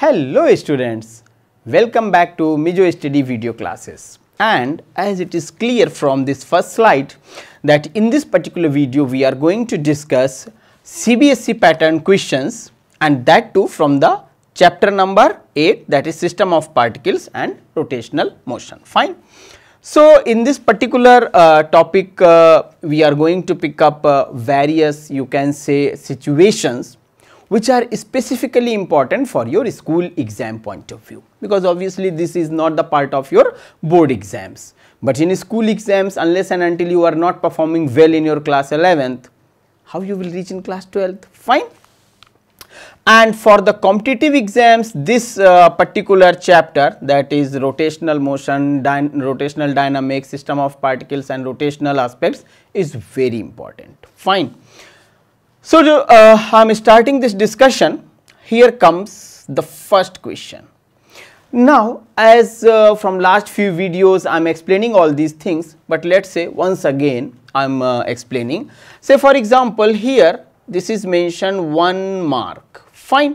Hello students, welcome back to Misostudy video classes. And as it is clear from this first slide that in this particular video we are going to discuss CBSE pattern questions and that too from the chapter number 8 that is system of particles and rotational motion. Fine. So, in this particular uh, topic uh, we are going to pick up uh, various you can say situations which are specifically important for your school exam point of view because obviously this is not the part of your board exams. But in school exams unless and until you are not performing well in your class 11th how you will reach in class 12th fine. And for the competitive exams this uh, particular chapter that is rotational motion, rotational dynamics, system of particles and rotational aspects is very important fine. So, uh, I am starting this discussion here comes the first question. Now, as uh, from last few videos I am explaining all these things, but let us say once again I am uh, explaining. Say for example, here this is mentioned 1 mark, fine.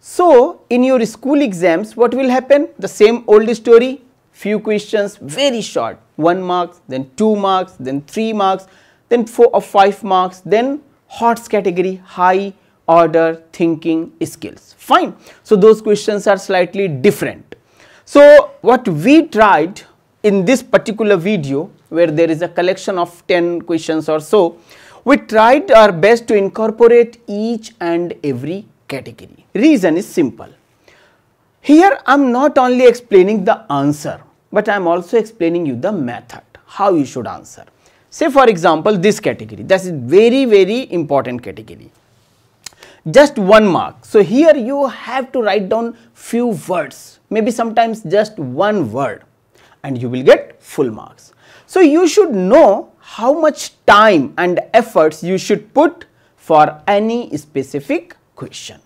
So, in your school exams what will happen? The same old story, few questions very short, 1 marks, then 2 marks, then 3 marks, then 4 or 5 marks, then HOTS category high order thinking skills fine. So, those questions are slightly different. So, what we tried in this particular video where there is a collection of 10 questions or so, we tried our best to incorporate each and every category. Reason is simple. Here I am not only explaining the answer, but I am also explaining you the method, how you should answer. Say for example, this category that is very very important category just one mark. So, here you have to write down few words maybe sometimes just one word and you will get full marks. So, you should know how much time and efforts you should put for any specific question.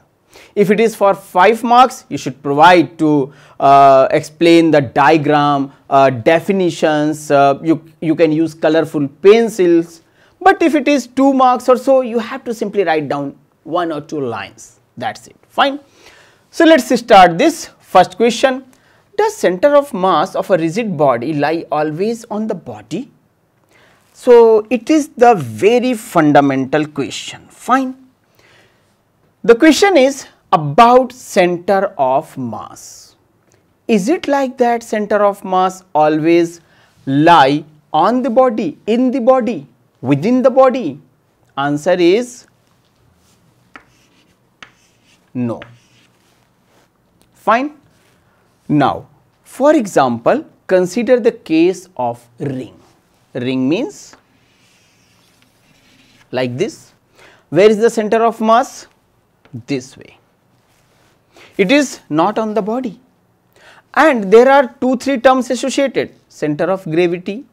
If it is for 5 marks, you should provide to uh, explain the diagram, uh, definitions, uh, you, you can use colorful pencils. But if it is 2 marks or so, you have to simply write down 1 or 2 lines, that is it, fine. So, let us start this first question. Does center of mass of a rigid body lie always on the body? So, it is the very fundamental question, fine. The question is about center of mass. Is it like that center of mass always lie on the body, in the body, within the body? Answer is no. Fine. Now, for example, consider the case of ring. Ring means like this. Where is the center of mass? This way. It is not on the body and there are 2-3 terms associated center of gravity,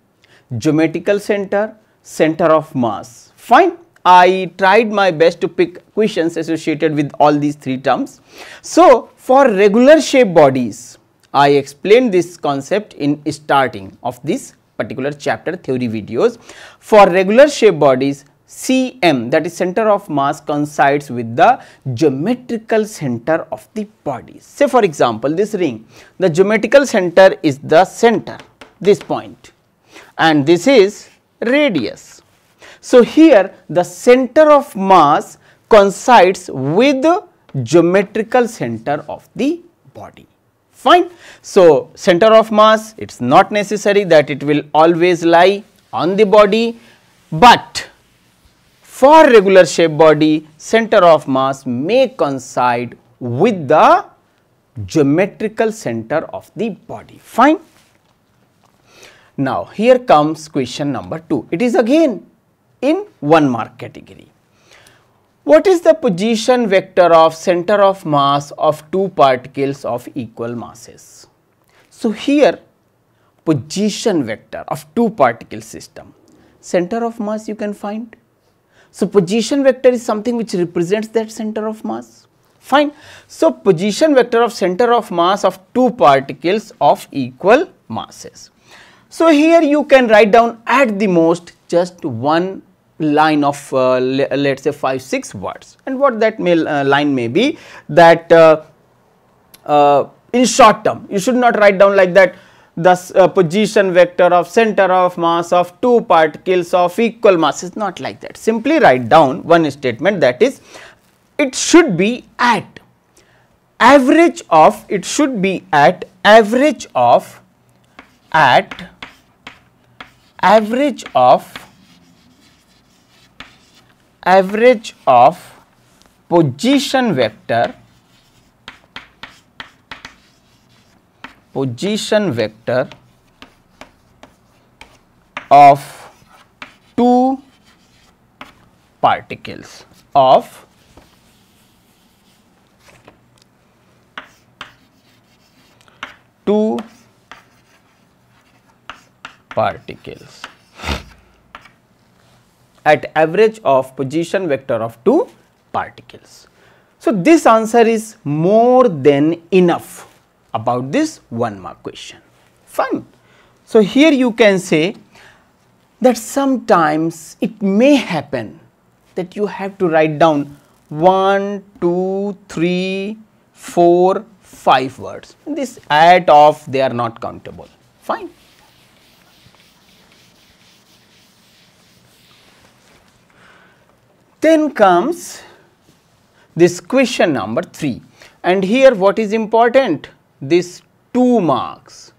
geometrical center, center of mass. Fine. I tried my best to pick questions associated with all these three terms. So, for regular shape bodies, I explained this concept in starting of this particular chapter theory videos. For regular shape bodies, Cm that is center of mass coincides with the geometrical center of the body. Say for example, this ring, the geometrical center is the center, this point and this is radius. So, here the center of mass coincides with the geometrical center of the body fine. So, center of mass it is not necessary that it will always lie on the body, but for regular shape body center of mass may coincide with the geometrical center of the body fine. Now here comes question number 2 it is again in 1 mark category. What is the position vector of center of mass of two particles of equal masses? So here position vector of two particle system center of mass you can find so, position vector is something which represents that center of mass fine. So, position vector of center of mass of two particles of equal masses. So, here you can write down at the most just one line of uh, let us say 5 6 words and what that may, uh, line may be that uh, uh, in short term. You should not write down like that the uh, position vector of center of mass of two particles of equal mass is not like that. Simply write down one statement that is it should be at average of it should be at average of at average of average of position vector position vector of two particles of two particles at average of position vector of two particles. So, this answer is more than enough about this one mark question. Fine. So, here you can say that sometimes it may happen that you have to write down 1, 2, 3, 4, 5 words. This at of they are not countable. Fine. Then comes this question number 3 and here what is important this 2 marks.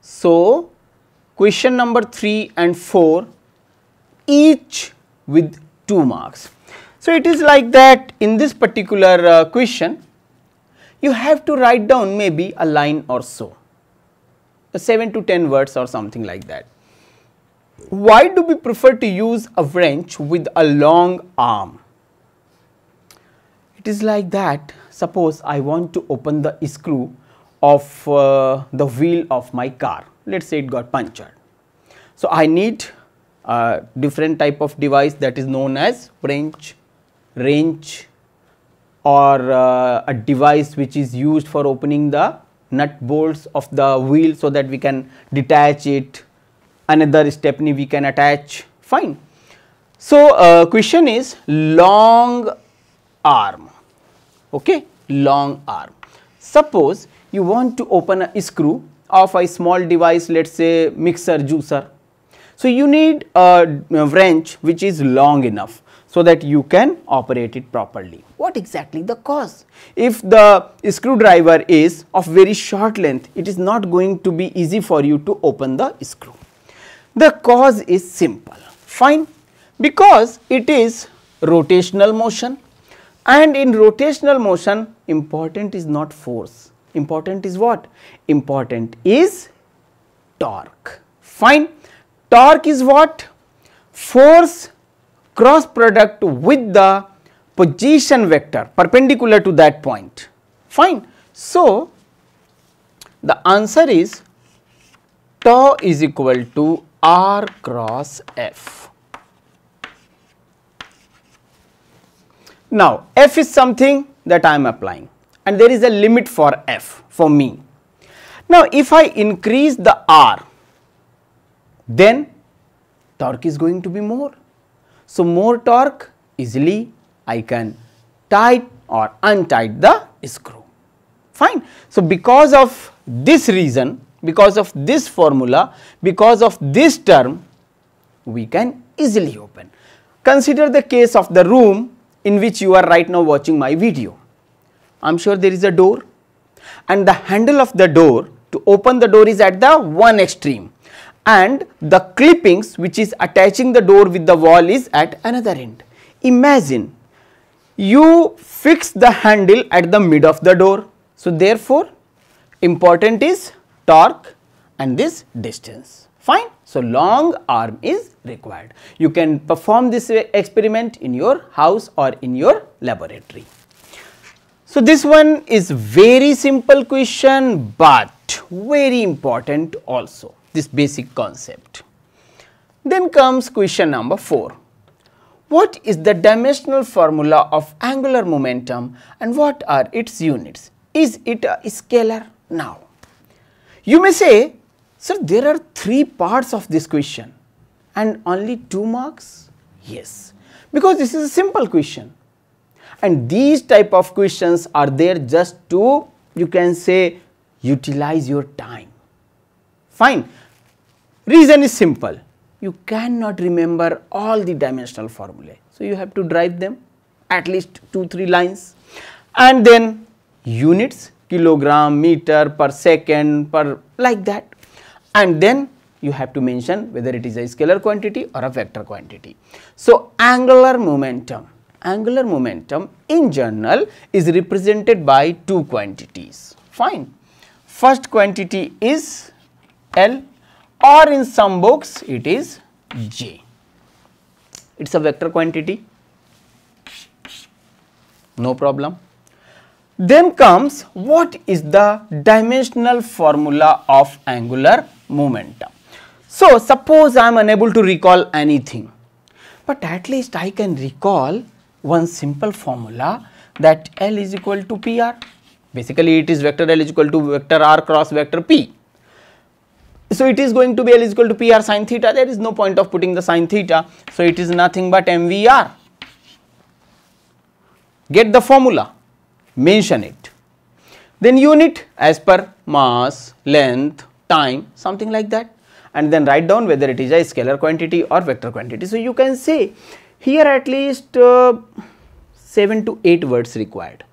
So, question number 3 and 4 each with 2 marks. So, it is like that in this particular uh, question you have to write down maybe a line or so 7 to 10 words or something like that. Why do we prefer to use a wrench with a long arm? It is like that suppose I want to open the screw of uh, the wheel of my car let us say it got punctured. So, I need a different type of device that is known as wrench, wrench or uh, a device which is used for opening the nut bolts of the wheel so that we can detach it another stepney we can attach fine. So, uh, question is long arm okay long arm. Suppose you want to open a screw of a small device let us say mixer juicer. So, you need a wrench which is long enough so that you can operate it properly. What exactly the cause? If the screwdriver is of very short length, it is not going to be easy for you to open the screw. The cause is simple, fine, because it is rotational motion and in rotational motion important is not force, important is what? Important is torque, fine. Torque is what? Force cross product with the position vector perpendicular to that point, fine. So, the answer is tau is equal to r cross f. Now, f is something that I am applying and there is a limit for f for me. Now, if I increase the r, then torque is going to be more. So, more torque easily I can tight or untight the screw fine. So, because of this reason because of this formula because of this term we can easily open. Consider the case of the room in which you are right now watching my video. I am sure there is a door and the handle of the door to open the door is at the one extreme and the clippings which is attaching the door with the wall is at another end. Imagine you fix the handle at the mid of the door. So, therefore, important is torque and this distance fine. So, long arm is required. You can perform this experiment in your house or in your laboratory. So, this one is very simple question, but very important also this basic concept. Then comes question number 4. What is the dimensional formula of angular momentum and what are its units? Is it a scalar? Now, you may say Sir, there are three parts of this question and only two marks? Yes, because this is a simple question and these type of questions are there just to you can say utilize your time. Fine. Reason is simple. You cannot remember all the dimensional formulae. So, you have to drive them at least 2 3 lines and then units kilogram, meter per second per like that and then you have to mention whether it is a scalar quantity or a vector quantity. So, angular momentum, angular momentum in general is represented by two quantities, fine. First quantity is L or in some books it is J, it is a vector quantity, no problem. Then comes what is the dimensional formula of angular momentum. So, suppose I am unable to recall anything, but at least I can recall one simple formula that L is equal to PR. Basically, it is vector L is equal to vector R cross vector P. So, it is going to be L is equal to PR sin theta, there is no point of putting the sin theta. So, it is nothing but MVR. Get the formula mention it. Then unit as per mass, length, time something like that and then write down whether it is a scalar quantity or vector quantity. So, you can say here at least uh, 7 to 8 words required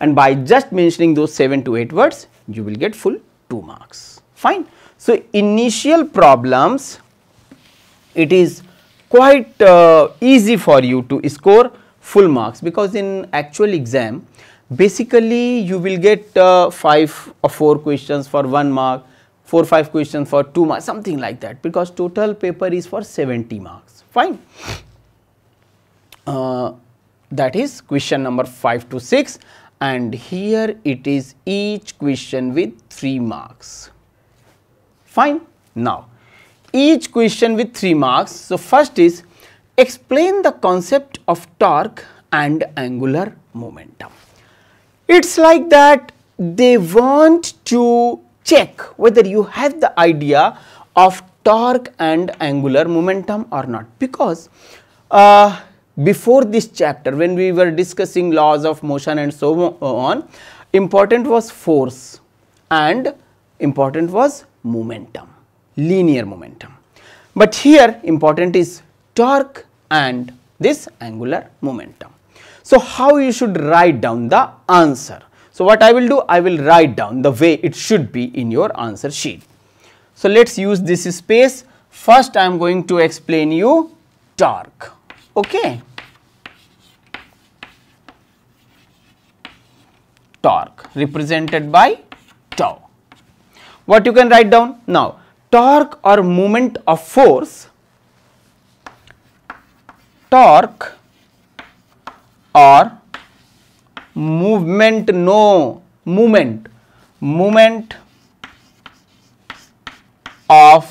and by just mentioning those 7 to 8 words you will get full 2 marks fine. So, initial problems it is quite uh, easy for you to score full marks because in actual exam basically you will get uh, 5 or 4 questions for 1 mark, 4 5 questions for 2 marks something like that because total paper is for 70 marks fine. Uh, that is question number 5 to 6 and here it is each question with 3 marks fine. Now each question with 3 marks. So, first is explain the concept of torque and angular momentum. It is like that they want to check whether you have the idea of torque and angular momentum or not because uh, before this chapter when we were discussing laws of motion and so uh, on important was force and important was momentum linear momentum but here important is torque and this angular momentum so, how you should write down the answer? So, what I will do? I will write down the way it should be in your answer sheet. So, let us use this space. First, I am going to explain you torque. Okay. Torque represented by tau. What you can write down? Now, torque or moment of force, torque or movement no movement movement of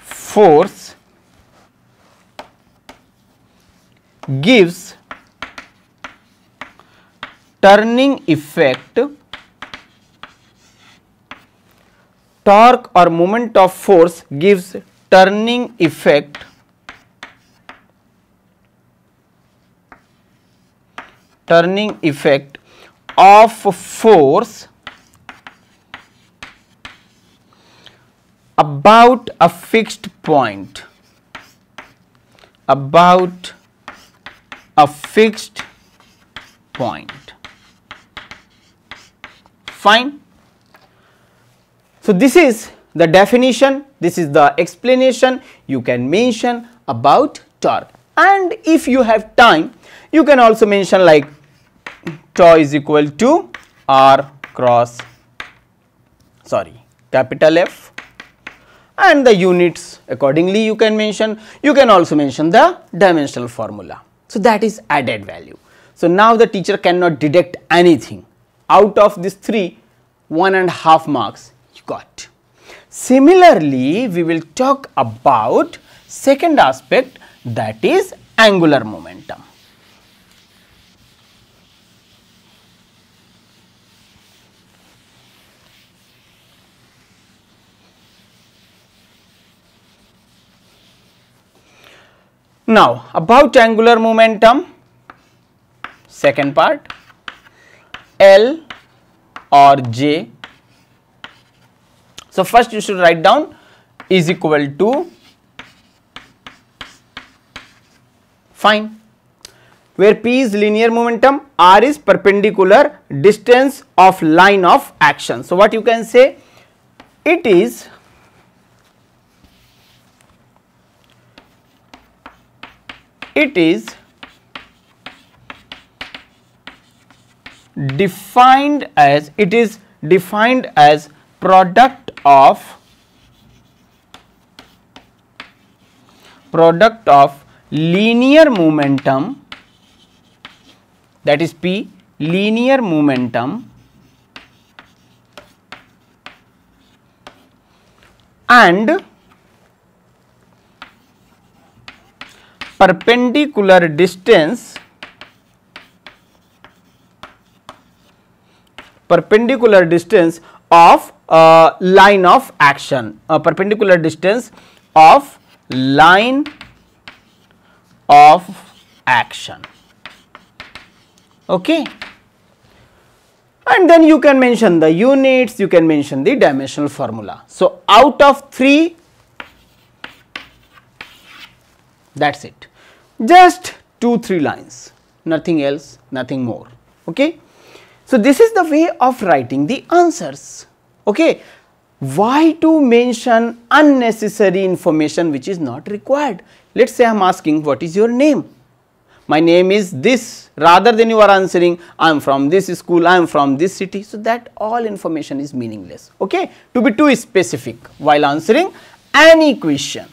force gives turning effect torque or moment of force gives turning effect turning effect of force about a fixed point about a fixed point. Fine? So this is the definition this is the explanation you can mention about torque. And if you have time you can also mention like tau is equal to r cross sorry capital F. And the units accordingly you can mention. You can also mention the dimensional formula. So, that is added value. So, now the teacher cannot deduct anything out of this 3 one and half marks you got. Similarly, we will talk about second aspect that is angular momentum. Now, about angular momentum, second part, L or j. So, first you should write down is equal to fine where p is linear momentum r is perpendicular distance of line of action. So, what you can say it is it is defined as it is defined as product of product of linear momentum that is P linear momentum and perpendicular distance perpendicular distance of uh, line of action. A perpendicular distance of line of action. Okay? And then you can mention the units you can mention the dimensional formula. So out of 3 that's it just 2 3 lines nothing else nothing more okay so, this is the way of writing the answers. Okay. Why to mention unnecessary information which is not required? Let us say I am asking what is your name? My name is this rather than you are answering I am from this school, I am from this city. So, that all information is meaningless. Okay. To be too specific while answering any question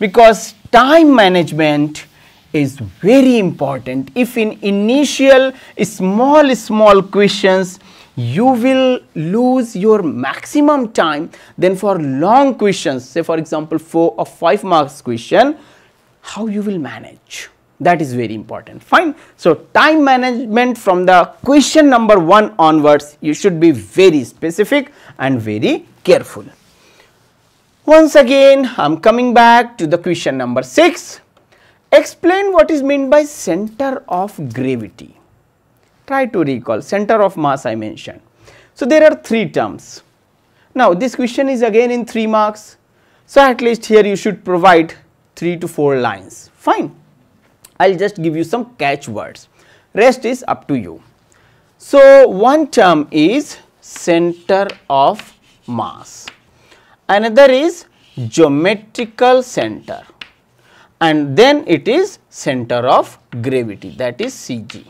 because time management is very important. If in initial small small questions you will lose your maximum time then for long questions say for example 4 or 5 marks question how you will manage that is very important fine. So, time management from the question number 1 onwards you should be very specific and very careful. Once again I am coming back to the question number 6 Explain what is meant by center of gravity. Try to recall center of mass I mentioned. So, there are three terms. Now, this question is again in 3 marks. So, at least here you should provide 3 to 4 lines fine. I will just give you some catch words rest is up to you. So, one term is center of mass another is geometrical center and then it is center of gravity that is CG.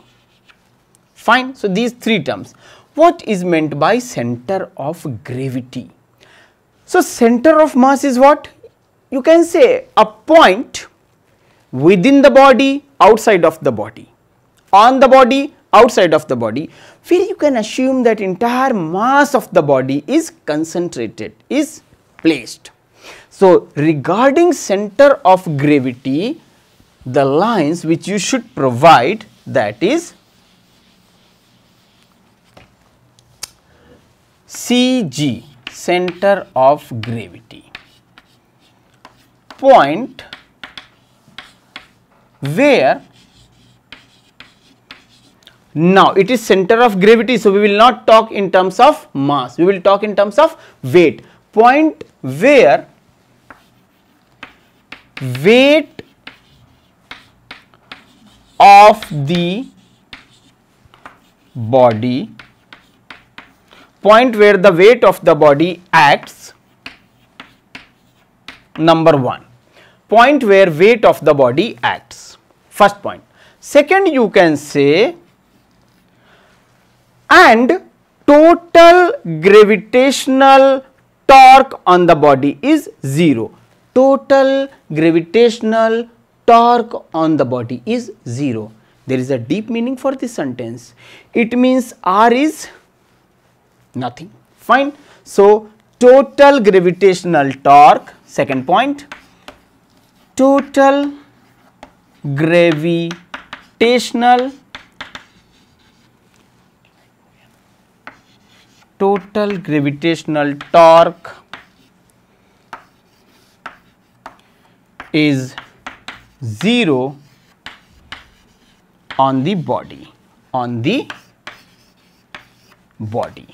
Fine. So, these three terms. What is meant by center of gravity? So, center of mass is what? You can say a point within the body, outside of the body, on the body, outside of the body, where you can assume that entire mass of the body is concentrated, is placed. So, regarding center of gravity, the lines which you should provide that is CG center of gravity. Point where now it is center of gravity so we will not talk in terms of mass. We will talk in terms of weight point where weight of the body point where the weight of the body acts number 1 point where weight of the body acts. First point. Second you can say and total gravitational torque on the body is 0 total gravitational torque on the body is 0. There is a deep meaning for this sentence. It means R is nothing, fine. So, total gravitational torque, second point, total gravitational total gravitational torque is 0 on the body on the body.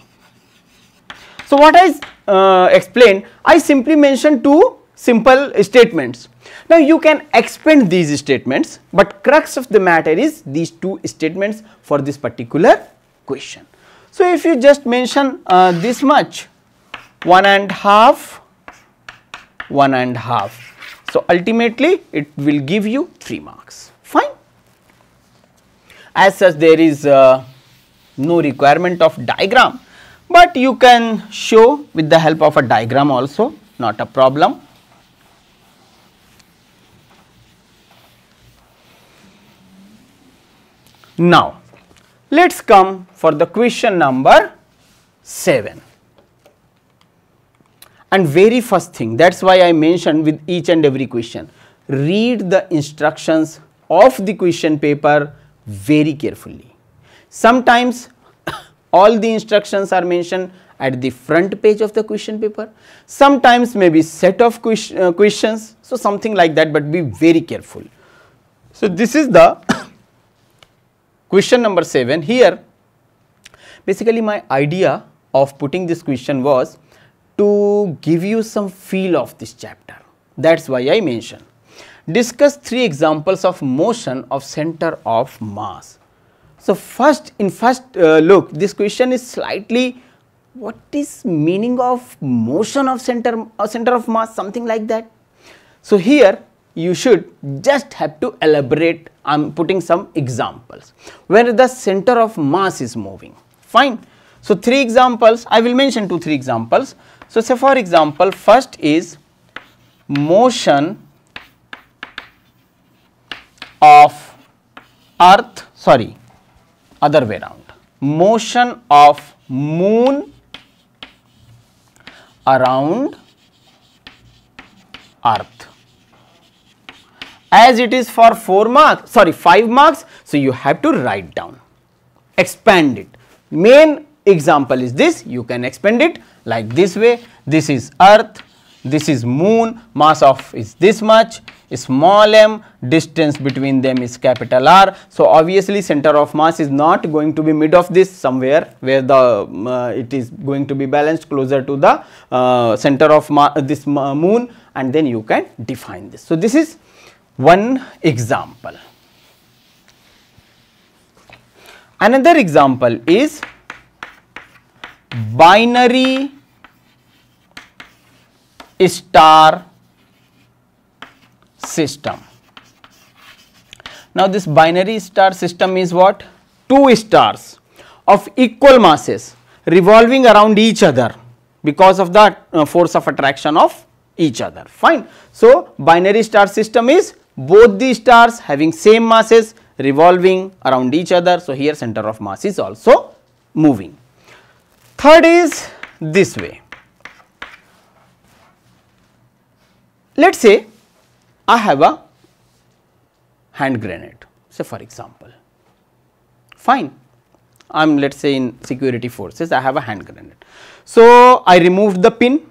So, what I uh, explained, I simply mentioned two simple statements. Now, you can expand these statements, but crux of the matter is these two statements for this particular question. So, if you just mention uh, this much, one and half, one and half. So, ultimately it will give you 3 marks, fine. As such there is uh, no requirement of diagram, but you can show with the help of a diagram also not a problem. Now, let us come for the question number 7 and very first thing that is why I mentioned with each and every question read the instructions of the question paper very carefully. Sometimes all the instructions are mentioned at the front page of the question paper, sometimes maybe set of uh, questions, so something like that, but be very careful. So, this is the question number 7 here basically my idea of putting this question was to give you some feel of this chapter that is why I mentioned. Discuss three examples of motion of center of mass. So, first in first uh, look this question is slightly what is meaning of motion of center uh, center of mass something like that. So, here you should just have to elaborate. I am putting some examples. Where the center of mass is moving. Fine. So, three examples. I will mention two three examples. So, say for example first is motion of earth. Sorry other way around. Motion of moon around earth as it is for 4 marks sorry 5 marks so you have to write down. Expand it. Main example is this. You can expand it like this way. This is earth. This is moon. Mass of is this much. Small m. Distance between them is capital R. So, obviously center of mass is not going to be mid of this somewhere where the uh, it is going to be balanced closer to the uh, center of this moon and then you can define this. So, this is one example. Another example is binary star system. Now, this binary star system is what? Two stars of equal masses revolving around each other because of the uh, force of attraction of each other fine. So, binary star system is both the stars having same masses revolving around each other. So, here center of mass is also moving. Third is this way. Let us say I have a hand grenade say for example fine I am let us say in security forces I have a hand grenade. So, I remove the pin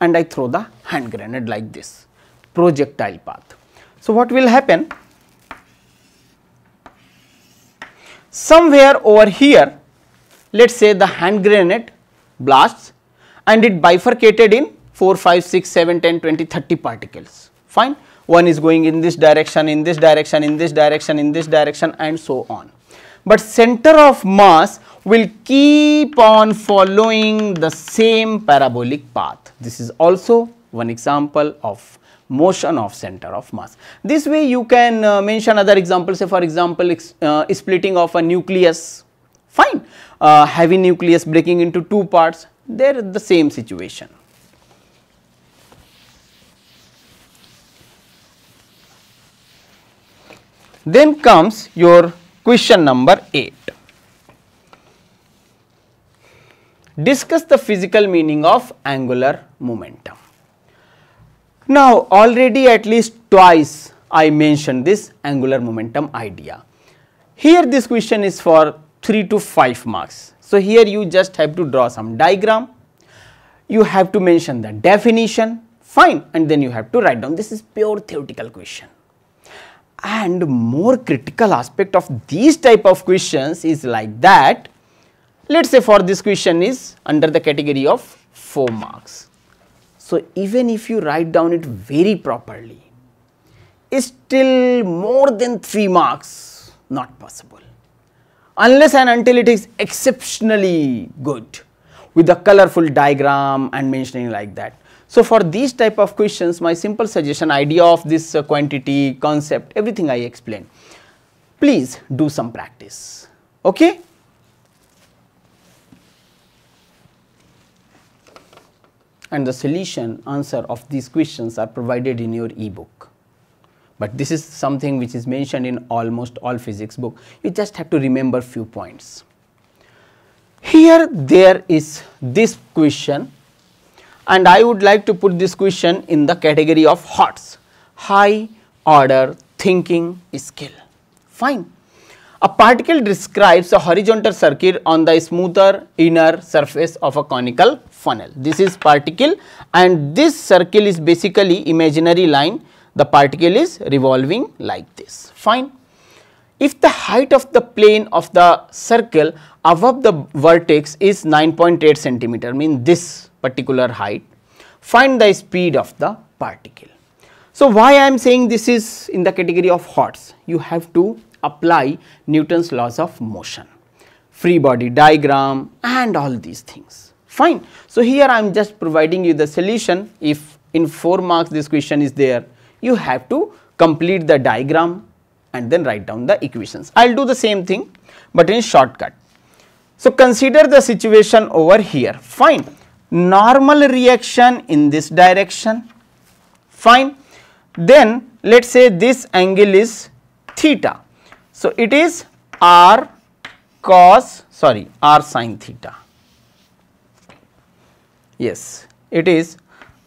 and I throw the hand grenade like this projectile path. So, what will happen somewhere over here let us say the hand grenade blasts and it bifurcated in 4, 5, 6, 7, 10, 20, 30 particles fine one is going in this direction, in this direction, in this direction, in this direction and so on. But center of mass will keep on following the same parabolic path. This is also one example of motion of center of mass. This way you can uh, mention other examples say for example uh, splitting of a nucleus fine uh, heavy nucleus breaking into two parts there the same situation. Then comes your question number 8. Discuss the physical meaning of angular momentum. Now, already at least twice I mentioned this angular momentum idea. Here this question is for 3 to 5 marks. So, here you just have to draw some diagram, you have to mention the definition, fine and then you have to write down this is pure theoretical question and more critical aspect of these type of questions is like that let us say for this question is under the category of 4 marks. So, even if you write down it very properly, still more than 3 marks not possible unless and until it is exceptionally good with a colorful diagram and mentioning like that. So, for these type of questions my simple suggestion idea of this uh, quantity concept everything I explained please do some practice okay. And the solution answer of these questions are provided in your e-book but this is something which is mentioned in almost all physics book you just have to remember few points. Here there is this question and I would like to put this question in the category of HOTS high order thinking skill fine. A particle describes a horizontal circuit on the smoother inner surface of a conical funnel. This is particle and this circle is basically imaginary line the particle is revolving like this fine. If the height of the plane of the circle above the vertex is 9.8 centimeter mean this particular height find the speed of the particle. So, why I am saying this is in the category of HOTS you have to apply Newton's laws of motion free body diagram and all these things fine. So, here I am just providing you the solution if in 4 marks this question is there you have to complete the diagram and then write down the equations. I will do the same thing but in shortcut. So, consider the situation over here fine normal reaction in this direction fine then let us say this angle is theta. So, it is r cos sorry r sin theta yes. It is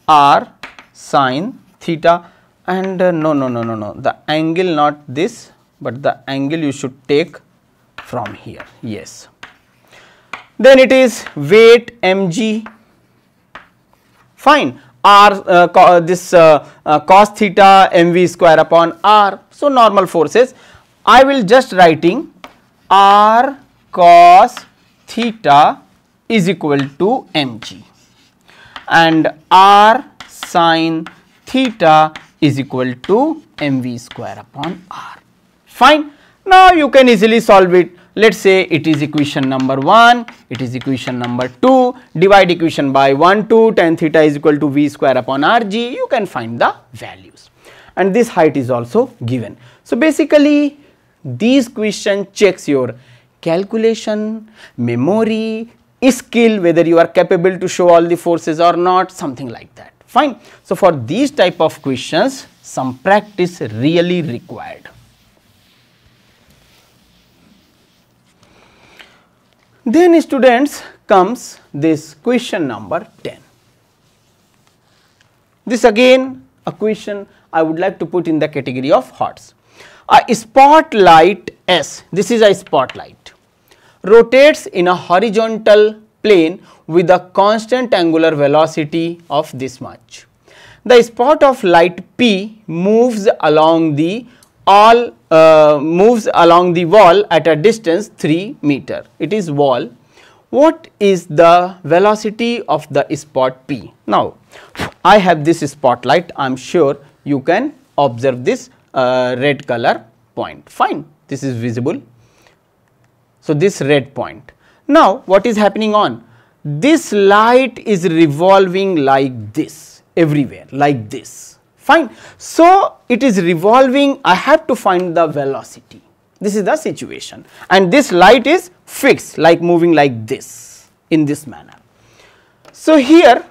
r sine theta and uh, no no no no no. The angle not this but the angle you should take from here. Yes. Then it is weight mg. Fine. R uh, uh, this uh, uh, cos theta mv square upon r. So normal forces. I will just writing r cos theta is equal to mg and r sine theta is equal to mv square upon r. Fine. Now, you can easily solve it. Let us say it is equation number 1, it is equation number 2, divide equation by 1, 2, tan theta is equal to v square upon rg, you can find the values. And this height is also given. So, basically these question checks your calculation, memory, skill whether you are capable to show all the forces or not something like that fine. So, for these type of questions some practice really required. Then students comes this question number 10. This again a question I would like to put in the category of HOTS. A spotlight S, this is a spotlight, rotates in a horizontal plane with a constant angular velocity of this much. The spot of light P moves along the all uh, moves along the wall at a distance 3 meter. It is wall. What is the velocity of the spot P? Now, I have this spotlight. I am sure you can observe this uh, red color point. Fine. This is visible. So, this red point. Now, what is happening on? this light is revolving like this everywhere like this fine. So, it is revolving I have to find the velocity this is the situation and this light is fixed like moving like this in this manner. So, here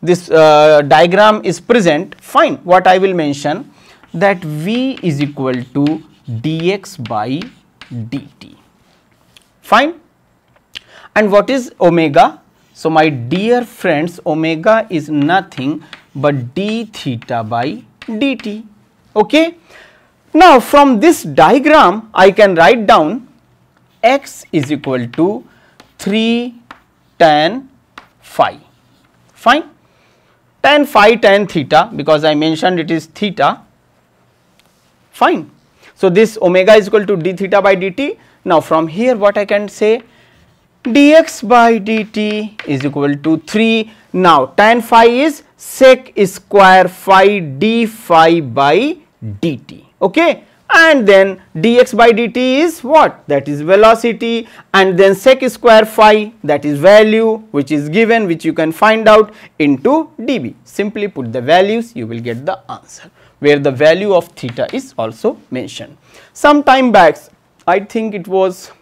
this uh, diagram is present fine what I will mention that V is equal to dx by dt fine and what is omega? So, my dear friends omega is nothing but d theta by dt. Okay? Now, from this diagram I can write down x is equal to 3 tan phi fine tan phi tan theta because I mentioned it is theta fine. So, this omega is equal to d theta by dt. Now, from here what I can say dx by dt is equal to 3. Now, tan phi is sec square phi d phi by dt. Okay and then dx by dt is what that is velocity and then sec square phi that is value which is given which you can find out into dB. Simply put the values you will get the answer where the value of theta is also mentioned. Some time back I think it was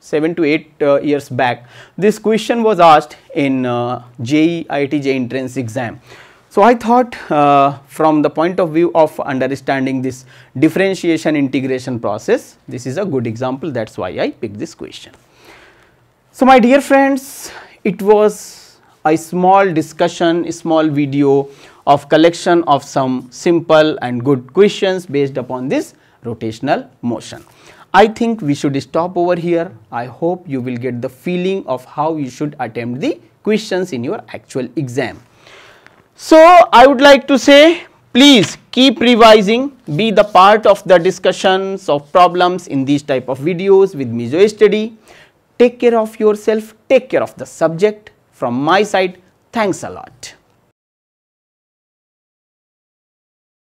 7 to 8 uh, years back this question was asked in uh, JEE entrance exam so, I thought uh, from the point of view of understanding this differentiation integration process, this is a good example that is why I picked this question. So, my dear friends, it was a small discussion, a small video of collection of some simple and good questions based upon this rotational motion. I think we should stop over here. I hope you will get the feeling of how you should attempt the questions in your actual exam. So, I would like to say please keep revising, be the part of the discussions of problems in these type of videos with Misostudy. Take care of yourself, take care of the subject. From my side, thanks a lot.